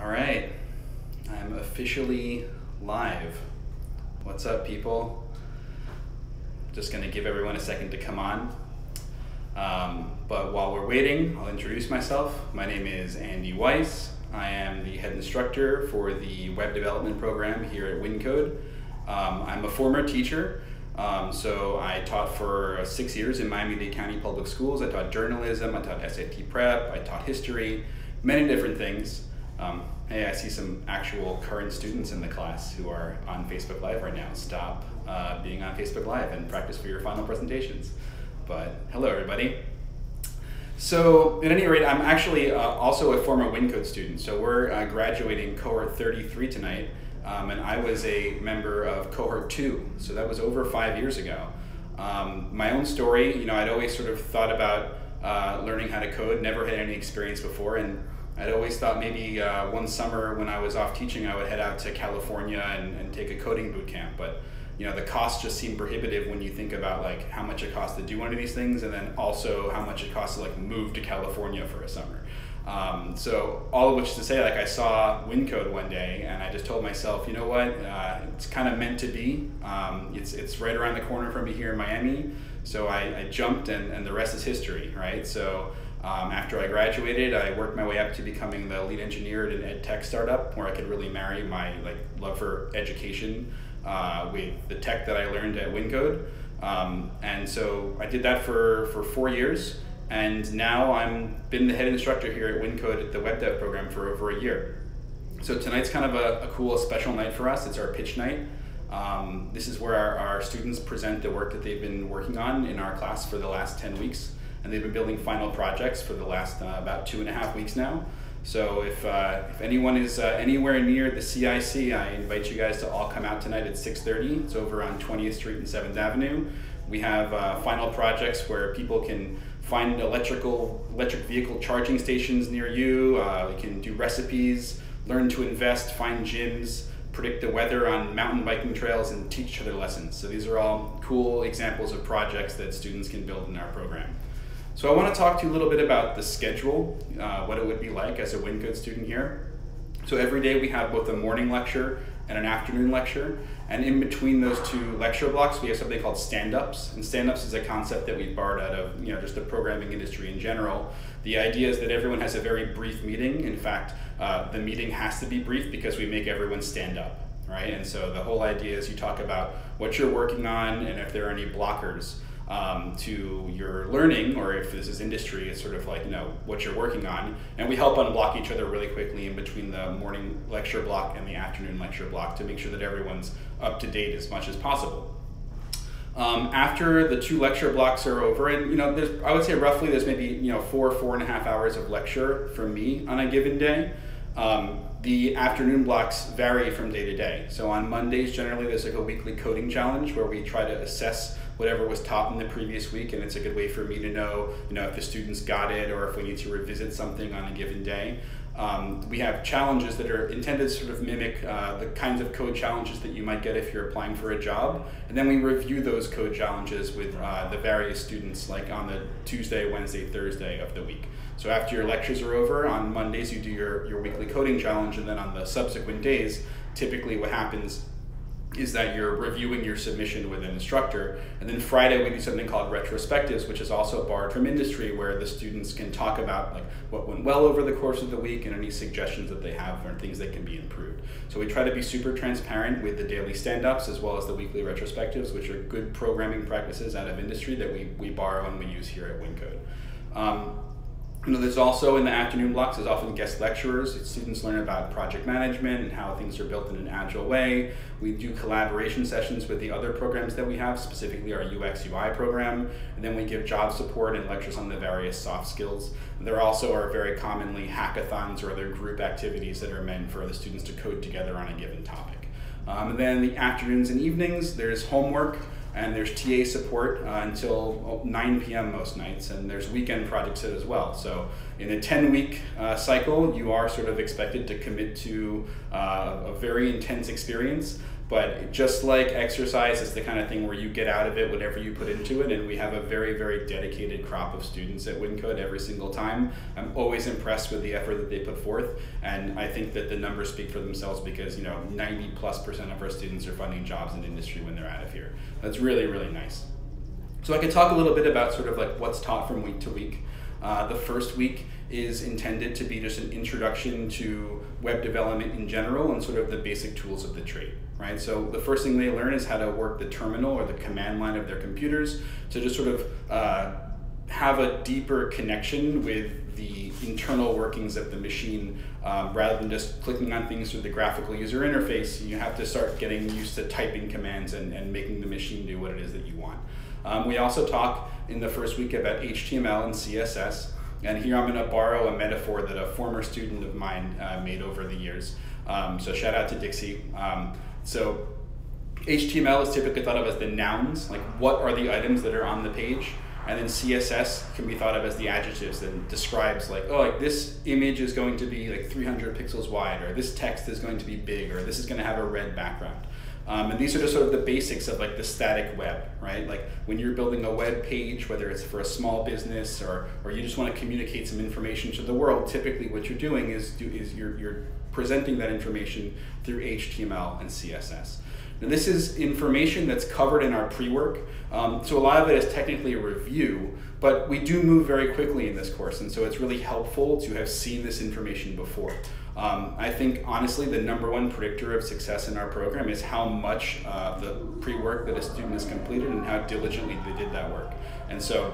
All right, I'm officially live. What's up, people? Just gonna give everyone a second to come on. Um, but while we're waiting, I'll introduce myself. My name is Andy Weiss. I am the head instructor for the web development program here at Wyncode. Um, I'm a former teacher, um, so I taught for six years in Miami-Dade County Public Schools. I taught journalism, I taught SAT prep, I taught history, many different things. Um, hey, I see some actual current students in the class who are on Facebook Live right now. Stop uh, being on Facebook Live and practice for your final presentations. But hello, everybody. So, at any rate, I'm actually uh, also a former Wyncode student. So, we're uh, graduating cohort 33 tonight, um, and I was a member of cohort 2. So, that was over five years ago. Um, my own story, you know, I'd always sort of thought about uh, learning how to code, never had any experience before, and I'd always thought maybe uh, one summer when I was off teaching, I would head out to California and, and take a coding boot camp. But you know, the costs just seem prohibitive when you think about like how much it costs to do one of these things, and then also how much it costs to like move to California for a summer. Um, so all of which to say, like I saw Wyncode one day, and I just told myself, you know what, uh, it's kind of meant to be. Um, it's it's right around the corner from me here in Miami. So I, I jumped, and, and the rest is history, right? So um, after I graduated, I worked my way up to becoming the lead engineer at an ed tech startup where I could really marry my like love for education uh, with the tech that I learned at Wyncode. Um, and so I did that for, for four years, and now I'm been the head instructor here at Wyncode at the web dev program for over a year. So tonight's kind of a, a cool, special night for us. It's our pitch night. Um, this is where our, our students present the work that they've been working on in our class for the last 10 weeks and they've been building final projects for the last uh, about two and a half weeks now. So if, uh, if anyone is uh, anywhere near the CIC, I invite you guys to all come out tonight at 6.30. It's over on 20th Street and 7th Avenue. We have uh, final projects where people can find electrical electric vehicle charging stations near you. Uh, we can do recipes, learn to invest, find gyms, predict the weather on mountain biking trails, and teach each other lessons. So these are all cool examples of projects that students can build in our program. So I want to talk to you a little bit about the schedule, uh, what it would be like as a Wyncode student here. So every day we have both a morning lecture and an afternoon lecture. And in between those two lecture blocks, we have something called stand-ups. And stand-ups is a concept that we borrowed out of you know, just the programming industry in general. The idea is that everyone has a very brief meeting. In fact, uh, the meeting has to be brief because we make everyone stand up, right? And so the whole idea is you talk about what you're working on and if there are any blockers um, to your learning, or if this is industry, it's sort of like you know what you're working on, and we help unblock each other really quickly in between the morning lecture block and the afternoon lecture block to make sure that everyone's up to date as much as possible. Um, after the two lecture blocks are over, and you know, there's, I would say roughly there's maybe you know four, four and a half hours of lecture from me on a given day. Um, the afternoon blocks vary from day to day. So on Mondays, generally there's like a weekly coding challenge where we try to assess whatever was taught in the previous week, and it's a good way for me to know, you know, if the students got it or if we need to revisit something on a given day. Um, we have challenges that are intended to sort of mimic uh, the kinds of code challenges that you might get if you're applying for a job. And then we review those code challenges with uh, the various students like on the Tuesday, Wednesday, Thursday of the week. So after your lectures are over, on Mondays you do your, your weekly coding challenge, and then on the subsequent days, typically what happens is that you're reviewing your submission with an instructor. And then Friday we do something called retrospectives, which is also borrowed from industry, where the students can talk about like what went well over the course of the week and any suggestions that they have or things that can be improved. So we try to be super transparent with the daily stand-ups as well as the weekly retrospectives, which are good programming practices out of industry that we, we borrow and we use here at Wyncode. Um, you know, there's also in the afternoon blocks, there's often guest lecturers. Students learn about project management and how things are built in an agile way. We do collaboration sessions with the other programs that we have, specifically our UX UI program. And then we give job support and lectures on the various soft skills. There also are very commonly hackathons or other group activities that are meant for the students to code together on a given topic. Um, and then the afternoons and evenings, there's homework and there's TA support uh, until 9 p.m. most nights, and there's weekend projects as well. So in a 10 week uh, cycle, you are sort of expected to commit to uh, a very intense experience. But just like exercise is the kind of thing where you get out of it whatever you put into it, and we have a very, very dedicated crop of students at Wyncode every single time. I'm always impressed with the effort that they put forth, and I think that the numbers speak for themselves because you know 90 plus percent of our students are finding jobs in industry when they're out of here. That's really, really nice. So I could talk a little bit about sort of like what's taught from week to week. Uh, the first week is intended to be just an introduction to web development in general and sort of the basic tools of the trade, right? So the first thing they learn is how to work the terminal or the command line of their computers to just sort of uh, have a deeper connection with the internal workings of the machine um, rather than just clicking on things through the graphical user interface. You have to start getting used to typing commands and, and making the machine do what it is that you want. Um, we also talk in the first week about HTML and CSS. And here I'm going to borrow a metaphor that a former student of mine uh, made over the years. Um, so shout out to Dixie. Um, so HTML is typically thought of as the nouns, like what are the items that are on the page. And then CSS can be thought of as the adjectives that describes like, oh, like this image is going to be like 300 pixels wide, or this text is going to be big, or this is going to have a red background. Um, and these are just sort of the basics of like the static web, right? Like when you're building a web page, whether it's for a small business or, or you just want to communicate some information to the world, typically what you're doing is, do, is you're, you're presenting that information through HTML and CSS. Now this is information that's covered in our pre-work, um, so a lot of it is technically a review, but we do move very quickly in this course, and so it's really helpful to have seen this information before. Um, I think honestly, the number one predictor of success in our program is how much uh, the pre-work that a student has completed and how diligently they did that work. And so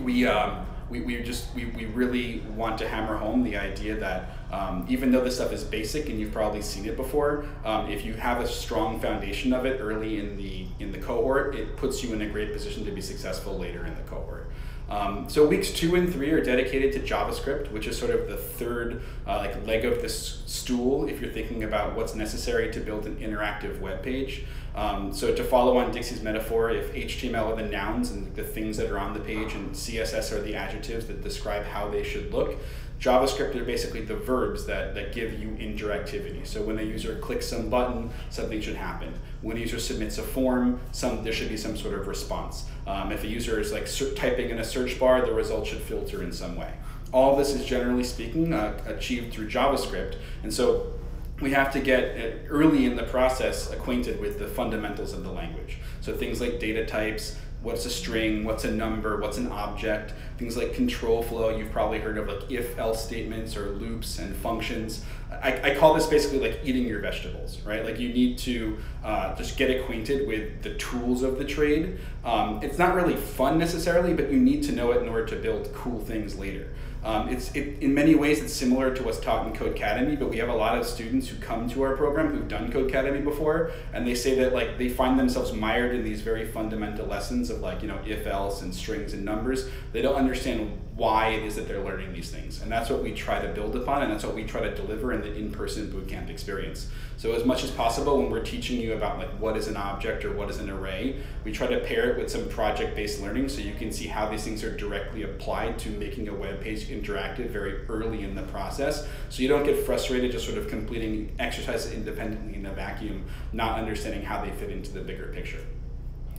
we, um, we, we just we, we really want to hammer home the idea that um, even though this stuff is basic and you've probably seen it before, um, if you have a strong foundation of it early in the in the cohort, it puts you in a great position to be successful later in the cohort. Um, so weeks two and three are dedicated to JavaScript, which is sort of the third uh, like leg of this stool if you're thinking about what's necessary to build an interactive web page. Um, so to follow on Dixie's metaphor, if HTML are the nouns and the things that are on the page and CSS are the adjectives that describe how they should look, JavaScript are basically the verbs that, that give you interactivity. So when a user clicks some button, something should happen. When a user submits a form, some there should be some sort of response. Um, if a user is like typing in a search bar, the result should filter in some way. All this is generally speaking uh, achieved through JavaScript, and so we have to get uh, early in the process acquainted with the fundamentals of the language. So things like data types, what's a string, what's a number, what's an object, things like control flow. You've probably heard of like if else statements or loops and functions. I, I call this basically like eating your vegetables, right? Like you need to uh, just get acquainted with the tools of the trade. Um, it's not really fun necessarily, but you need to know it in order to build cool things later. Um, it's it, in many ways it's similar to what's taught in Codecademy, but we have a lot of students who come to our program who've done Codecademy before, and they say that like they find themselves mired in these very fundamental lessons of like you know if else and strings and numbers. They don't understand why it is that they're learning these things, and that's what we try to build upon, and that's what we try to deliver in the in-person bootcamp experience. So as much as possible, when we're teaching you about like what is an object or what is an array, we try to pair it with some project-based learning so you can see how these things are directly applied to making a web page interactive very early in the process. So you don't get frustrated just sort of completing exercises independently in a vacuum, not understanding how they fit into the bigger picture.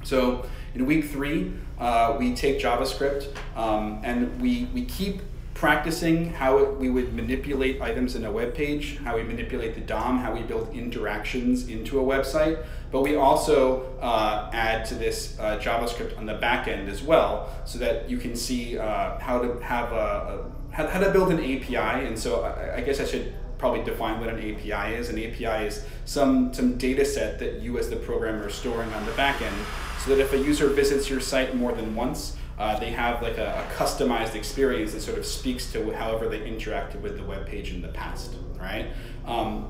So in week three, uh, we take JavaScript um, and we, we keep practicing how it, we would manipulate items in a web page, how we manipulate the DOM, how we build interactions into a website. But we also uh, add to this uh, JavaScript on the back end as well, so that you can see uh, how to have a, a how, how, to build an API. And so I, I guess I should probably define what an API is. An API is some some data set that you as the programmer are storing on the back end, so that if a user visits your site more than once, uh, they have like a, a, customized experience that sort of speaks to however they interacted with the web page in the past, right? Um,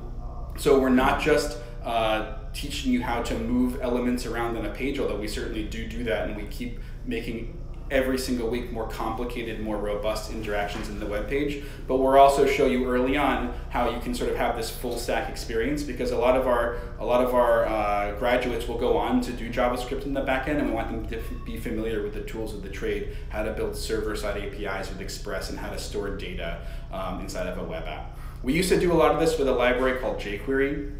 so we're not just uh, teaching you how to move elements around on a page, although we certainly do do that, and we keep making every single week more complicated, more robust interactions in the web page. But we'll also show you early on how you can sort of have this full stack experience because a lot of our a lot of our uh, graduates will go on to do JavaScript in the backend, and we want them to be familiar with the tools of the trade, how to build server-side APIs with Express, and how to store data um, inside of a web app. We used to do a lot of this with a library called jQuery.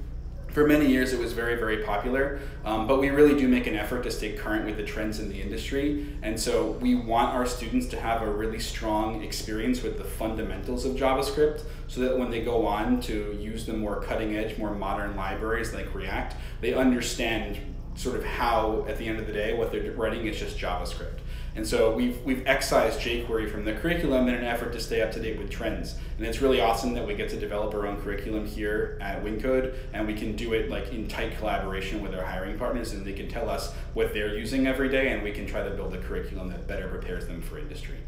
For many years it was very very popular um, but we really do make an effort to stay current with the trends in the industry. And so we want our students to have a really strong experience with the fundamentals of javascript so that when they go on to use the more cutting edge more modern libraries like react they understand sort of how at the end of the day what they're writing is just javascript and so we've, we've excised jQuery from the curriculum in an effort to stay up to date with trends. And it's really awesome that we get to develop our own curriculum here at Wyncode, and we can do it like in tight collaboration with our hiring partners, and they can tell us what they're using every day, and we can try to build a curriculum that better prepares them for industry.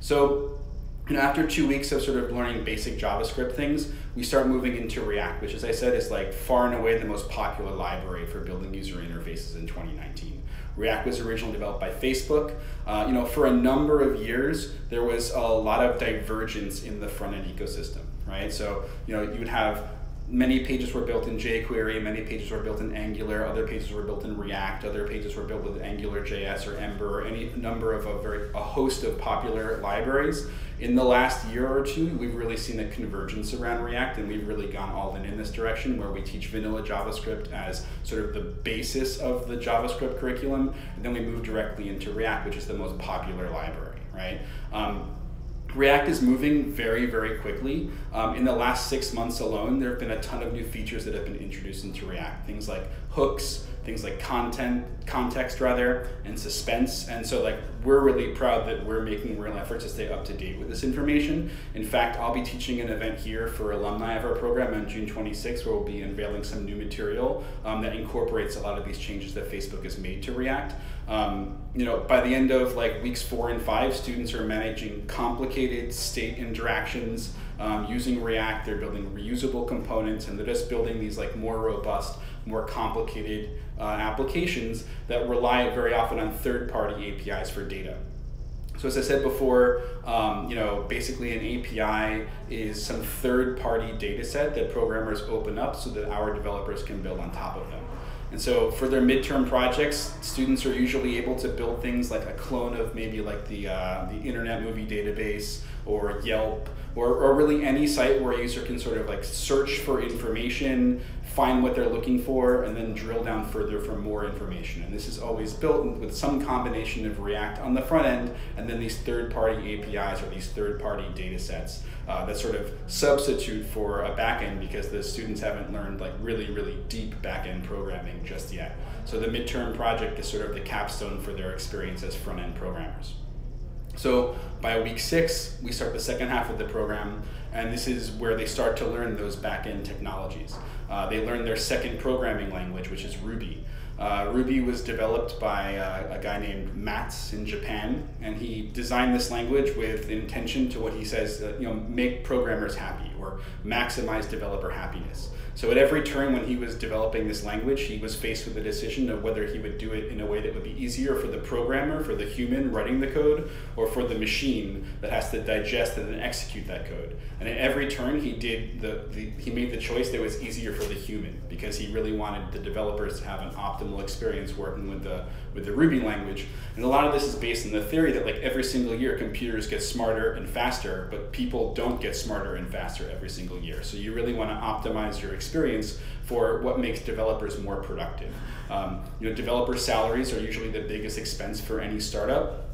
So you know, after two weeks of sort of learning basic JavaScript things, we start moving into React, which, as I said, is like far and away the most popular library for building user interfaces in 2019. React was originally developed by Facebook. Uh, you know, for a number of years, there was a lot of divergence in the front end ecosystem, right? So, you know, you would have many pages were built in jQuery, many pages were built in Angular, other pages were built in React, other pages were built with Angular JS or Ember, or any number of a very a host of popular libraries. In the last year or two, we've really seen a convergence around React, and we've really gone all in in this direction, where we teach vanilla JavaScript as sort of the basis of the JavaScript curriculum, and then we move directly into React, which is the most popular library, right? Um, React is moving very, very quickly. Um, in the last six months alone, there have been a ton of new features that have been introduced into React. Things like hooks, things like content, context rather, and suspense. And so like we're really proud that we're making real efforts to stay up to date with this information. In fact, I'll be teaching an event here for alumni of our program on June 26th where we'll be unveiling some new material um, that incorporates a lot of these changes that Facebook has made to React. Um, you know, by the end of like weeks four and five, students are managing complicated state interactions um, using React. They're building reusable components, and they're just building these like more robust, more complicated uh, applications that rely very often on third-party APIs for data. So as I said before, um, you know, basically an API is some third-party data set that programmers open up so that our developers can build on top of them. And so for their midterm projects, students are usually able to build things like a clone of maybe like the, uh, the Internet Movie Database or Yelp or, or really any site where a user can sort of like search for information, find what they're looking for, and then drill down further for more information. And this is always built with some combination of React on the front end, and then these third-party APIs or these third-party data sets uh, that sort of substitute for a backend because the students haven't learned like really, really deep backend programming just yet. So the midterm project is sort of the capstone for their experience as front-end programmers. So by week six, we start the second half of the program, and this is where they start to learn those back-end technologies. Uh, they learn their second programming language, which is Ruby. Uh, Ruby was developed by uh, a guy named Matz in Japan, and he designed this language with intention to what he says, uh, you know, make programmers happy or maximize developer happiness. So at every turn when he was developing this language, he was faced with the decision of whether he would do it in a way that would be easier for the programmer, for the human writing the code, or for the machine that has to digest and then execute that code. And at every turn, he did the, the he made the choice that was easier for the human because he really wanted the developers to have an optimal experience working with the with the Ruby language. And a lot of this is based on the theory that like every single year computers get smarter and faster, but people don't get smarter and faster every single year. So you really want to optimize your experience for what makes developers more productive. Um, you know, developer salaries are usually the biggest expense for any startup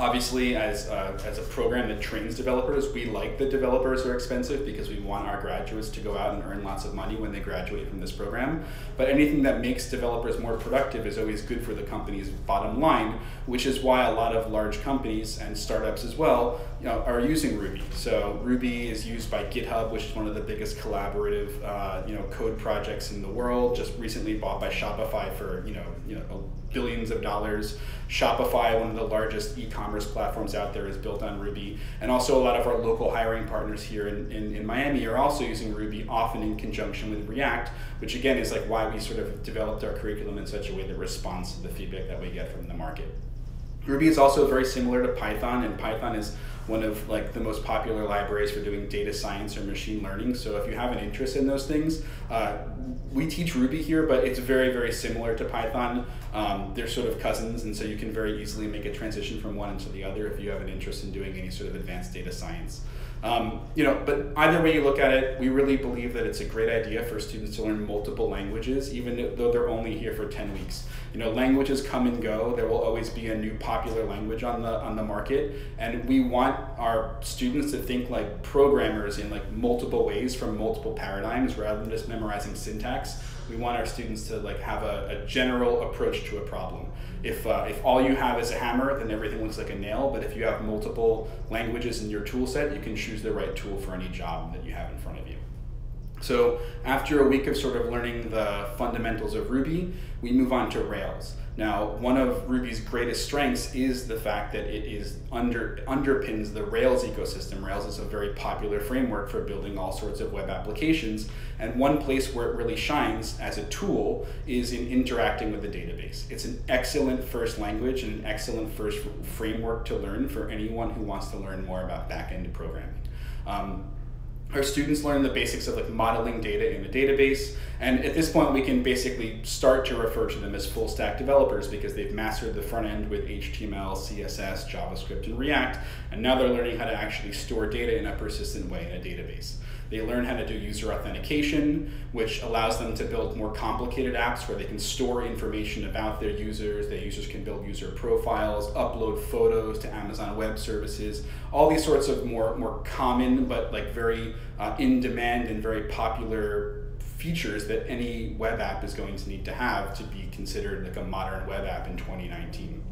obviously as, uh, as a program that trains developers we like that developers are expensive because we want our graduates to go out and earn lots of money when they graduate from this program. But anything that makes developers more productive is always good for the company's bottom line which is why a lot of large companies and startups as well you know, are using ruby. So ruby is used by github which is one of the biggest collaborative uh, you know, code projects in the world just recently bought by shopify for you know, you know billions of dollars Shopify, one of the largest e-commerce platforms out there, is built on Ruby. And also a lot of our local hiring partners here in, in, in, Miami are also using Ruby, often in conjunction with React, which again is like why we sort of developed our curriculum in such a way that responds to the feedback that we get from the market. Ruby is also very similar to Python, and Python is one of like the most popular libraries for doing data science or machine learning. So if you have an interest in those things, uh, we teach Ruby here, but it's very, very similar to Python. Um, they're sort of cousins, and so you can very easily make a transition from one into the other if you have an interest in doing any sort of advanced data science. Um, you know, but either way you look at it, we really believe that it's a great idea for students to learn multiple languages, even though they're only here for 10 weeks. You know, languages come and go. There will always be a new popular language on the on the market, and we want our students to think like programmers in like multiple ways from multiple paradigms rather than just memorizing syntax. We want our students to like have a, a general approach to a problem if, uh, if all you have is a hammer, then everything looks like a nail. But if you have multiple languages in your tool set, you can choose the right tool for any job that you have in front of you. So after a week of sort of learning the fundamentals of Ruby, we move on to Rails. Now, one of Ruby's greatest strengths is the fact that it is under underpins the Rails ecosystem. Rails is a very popular framework for building all sorts of web applications, and one place where it really shines as a tool is in interacting with the database. It's an excellent first language and an excellent first framework to learn for anyone who wants to learn more about backend programming. Um, our students learn the basics of like modeling data in a database and at this point we can basically start to refer to them as full stack developers because they've mastered the front end with html css javascript and react and now they're learning how to actually store data in a persistent way in a database they learn how to do user authentication, which allows them to build more complicated apps where they can store information about their users. Their users can build user profiles, upload photos to Amazon Web Services, all these sorts of more, more common but like very uh, in demand and very popular features that any web app is going to need to have to be considered like a modern web app in 2019.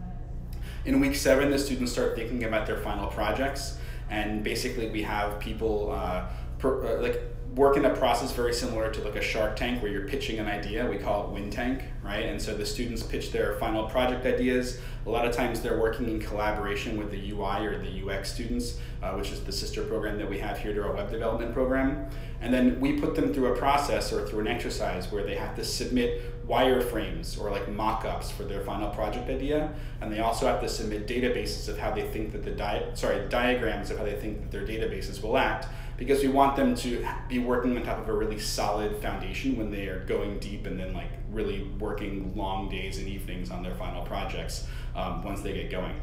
In week seven, the students start thinking about their final projects, and basically we have people uh, per, uh, like work in a process very similar to like a Shark Tank where you're pitching an idea. We call it Wind Tank, right? And so the students pitch their final project ideas. A lot of times they're working in collaboration with the UI or the UX students, uh, which is the sister program that we have here to our web development program. And then we put them through a process or through an exercise where they have to submit wireframes or like mock-ups for their final project idea. And they also have to submit databases of how they think that the di sorry, diagrams of how they think that their databases will act because we want them to be working on top of a really solid foundation when they are going deep and then like really working long days and evenings on their final projects um, once they get going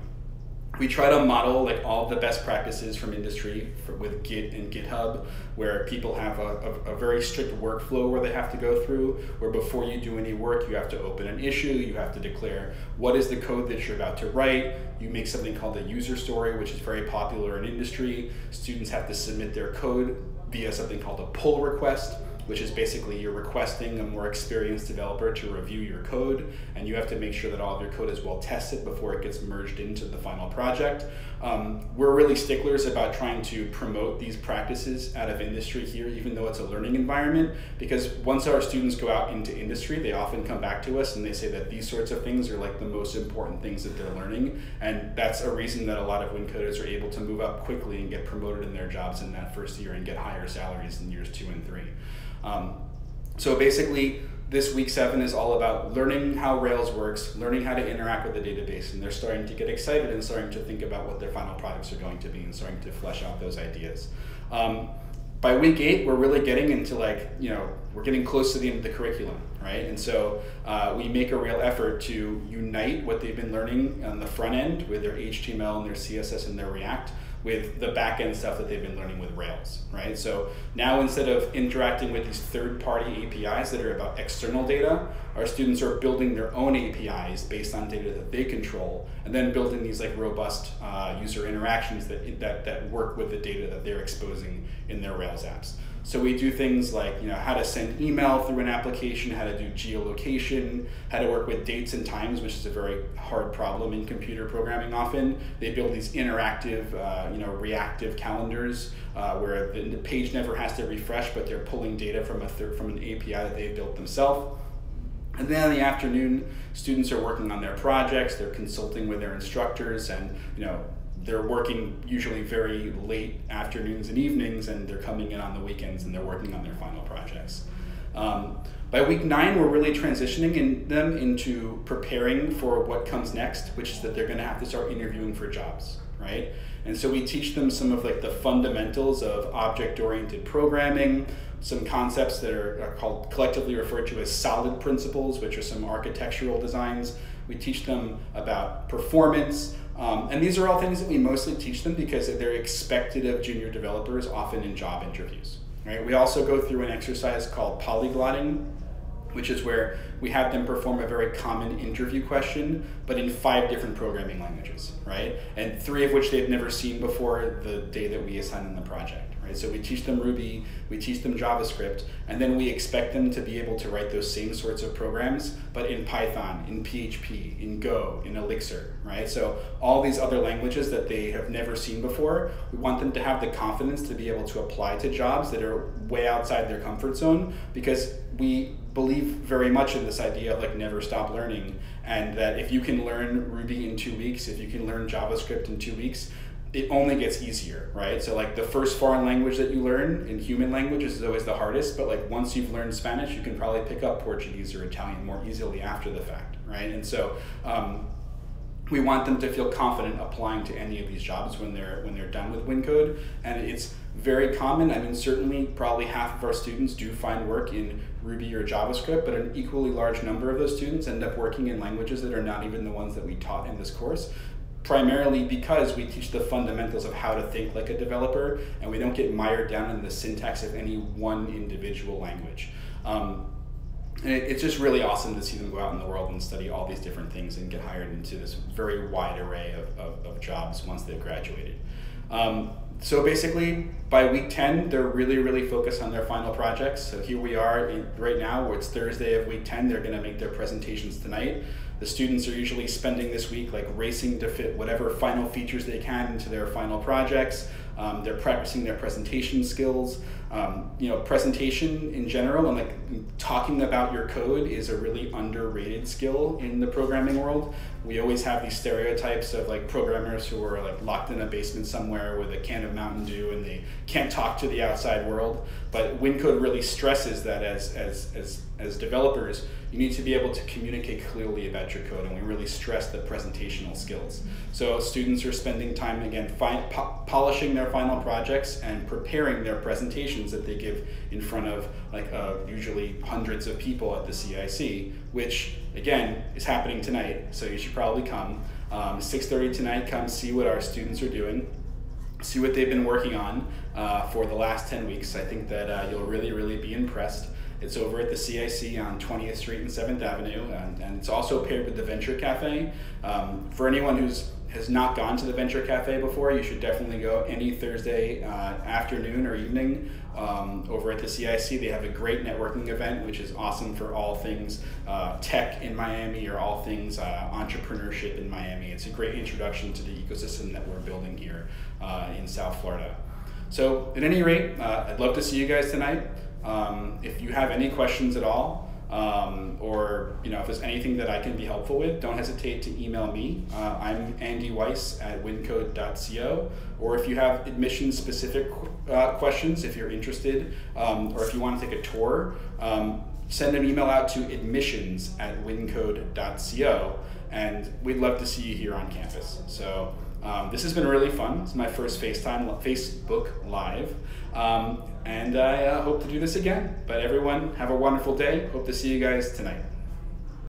we try to model like all the best practices from industry for, with Git and GitHub, where people have a, a, a, very strict workflow where they have to go through, where before you do any work, you have to open an issue, you have to declare what is the code that you're about to write, you make something called a user story, which is very popular in industry. Students have to submit their code via something called a pull request, which is basically you're requesting a more experienced developer to review your code, and you have to make sure that all of your code is well tested before it gets merged into the final project. Um, we're really sticklers about trying to promote these practices out of industry here, even though it's a learning environment, because once our students go out into industry, they often come back to us and they say that these sorts of things are like the most important things that they're learning, and that's a reason that a lot of Wyncoders are able to move up quickly and get promoted in their jobs in that first year and get higher salaries in years two and three. Um, so basically, this week seven is all about learning how Rails works, learning how to interact with the database, and they're starting to get excited and starting to think about what their final products are going to be and starting to flesh out those ideas. Um, by week eight, we're really getting into like, you know, we're getting close to the end of the curriculum, right? And so uh, we make a real effort to unite what they've been learning on the front end with their HTML and their CSS and their React with the backend stuff that they've been learning with Rails, right? So now instead of interacting with these third-party APIs that are about external data, our students are building their own APIs based on data that they control, and then building these like robust uh, user interactions that, that, that work with the data that they're exposing in their Rails apps. So we do things like you know how to send email through an application, how to do geolocation, how to work with dates and times, which is a very hard problem in computer programming. Often they build these interactive, uh, you know, reactive calendars uh, where the page never has to refresh, but they're pulling data from a from an API that they've built themselves. And then in the afternoon, students are working on their projects, they're consulting with their instructors, and you know they're working usually very late afternoons and evenings, and they're coming in on the weekends and they're working on their final projects. Um, by week nine, we're really transitioning in them into preparing for what comes next, which is that they're going to have to start interviewing for jobs, right? And so we teach them some of like the fundamentals of object-oriented programming, some concepts that are, are called collectively referred to as solid principles, which are some architectural designs. We teach them about performance, Um, and these are all things that we mostly teach them because they're expected of junior developers often in job interviews. Right? We also go through an exercise called polyglotting, which is where we have them perform a very common interview question, but in five different programming languages, right? And three of which they've never seen before the day that we assign them the project right? So we teach them Ruby, we teach them JavaScript, and then we expect them to be able to write those same sorts of programs, but in Python, in PHP, in Go, in Elixir, right? So all these other languages that they have never seen before, we want them to have the confidence to be able to apply to jobs that are way outside their comfort zone because we believe very much in this idea of like never stop learning and that if you can learn Ruby in two weeks, if you can learn JavaScript in two weeks, it only gets easier, right? So like the first foreign language that you learn in human language is always the hardest, but like once you've learned Spanish, you can probably pick up Portuguese or Italian more easily after the fact, right? And so um, we want them to feel confident applying to any of these jobs when they're when they're done with Wyncode, and it's very common. I mean, certainly, probably half of our students do find work in Ruby or JavaScript, but an equally large number of those students end up working in languages that are not even the ones that we taught in this course primarily because we teach the fundamentals of how to think like a developer and we don't get mired down in the syntax of any one individual language. Um, and it, it's just really awesome to see them go out in the world and study all these different things and get hired into this very wide array of, of, of jobs once they've graduated. Um, so basically, by week 10, they're really, really focused on their final projects. So here we are right now, it's Thursday of week 10, they're going to make their presentations tonight. The students are usually spending this week like racing to fit whatever final features they can into their final projects. Um, they're practicing their presentation skills. Um, you know, presentation in general and like talking about your code is a really underrated skill in the programming world. We always have these stereotypes of like programmers who are like locked in a basement somewhere with a can of Mountain Dew and they can't talk to the outside world. But Wyncode really stresses that as as as as developers, you need to be able to communicate clearly about your code, and we really stress the presentational skills. So students are spending time again po polishing their final projects and preparing their presentations that they give in front of like uh, usually hundreds of people at the CIC, which again is happening tonight. So you should probably come. Um, 6:30 tonight. Come see what our students are doing see what they've been working on uh, for the last 10 weeks. I think that uh, you'll really, really be impressed. It's over at the CIC on 20th Street and 7th Avenue, and, and it's also paired with the Venture Cafe. Um, for anyone who's has not gone to the Venture Cafe before, you should definitely go any Thursday uh, afternoon or evening um, over at the CIC. They have a great networking event, which is awesome for all things uh, tech in Miami or all things uh, entrepreneurship in Miami. It's a great introduction to the ecosystem that we're building here uh, in South Florida. So, at any rate, uh, I'd love to see you guys tonight. Um, if you have any questions at all, um, or you know if there's anything that I can be helpful with, don't hesitate to email me. Uh, I'm Andy Weiss at wyncode.co. Or if you have admission specific uh, questions, if you're interested, um, or if you want to take a tour, um, send an email out to admissions at wyncode.co, and we'd love to see you here on campus. So. Um, this has been really fun. It's my first FaceTime, Facebook Live. And I uh, hope to do this again. But everyone, have a wonderful day. Hope to see you guys tonight.